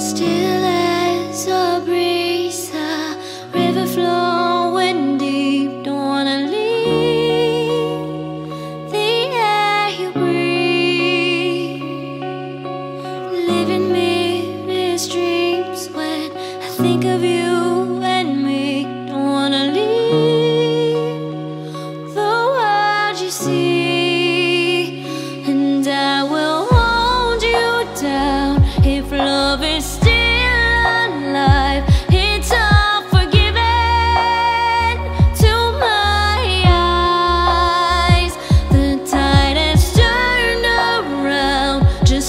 Still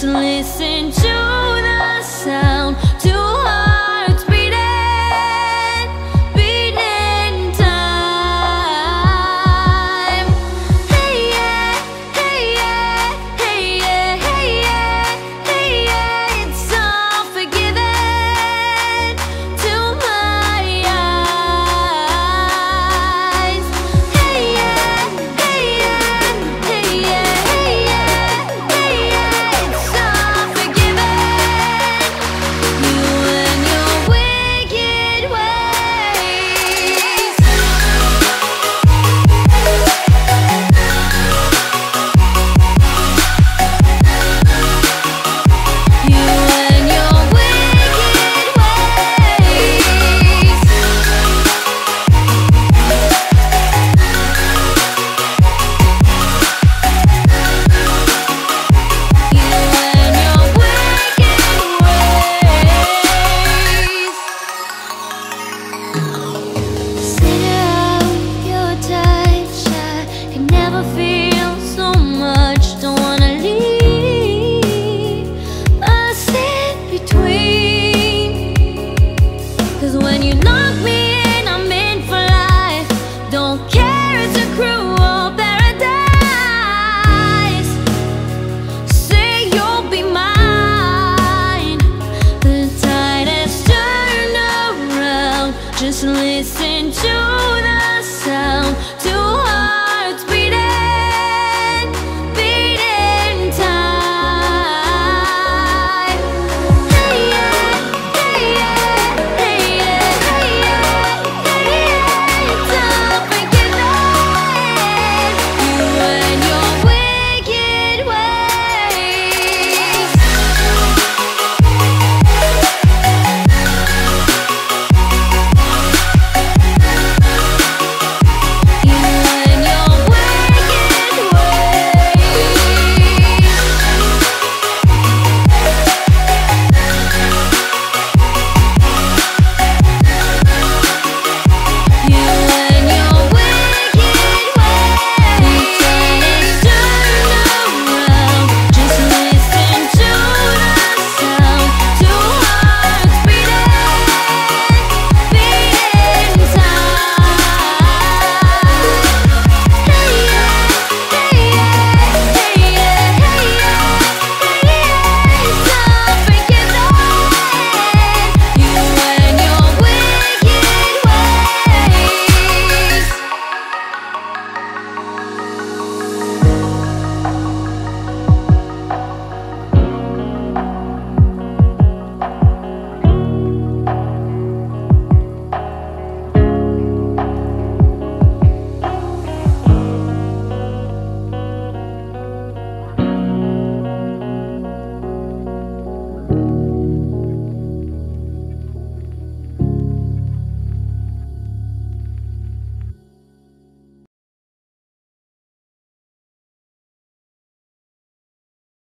listen to the sound. Two When you me in, I'm in for life. Don't care, it's a cruel paradise. Say you'll be mine. The tide has turned around. Just listen to the sound.